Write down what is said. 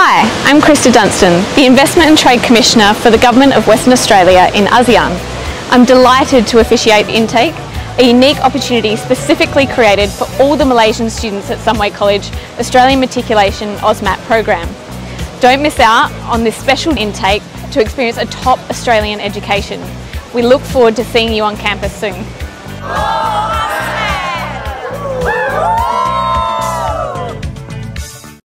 Hi, I'm Krista Dunstan, the Investment and Trade Commissioner for the Government of Western Australia in ASEAN. I'm delighted to officiate intake, a unique opportunity specifically created for all the Malaysian students at Sunway College Australian Matriculation AUSMAT program. Don't miss out on this special intake to experience a top Australian education. We look forward to seeing you on campus soon.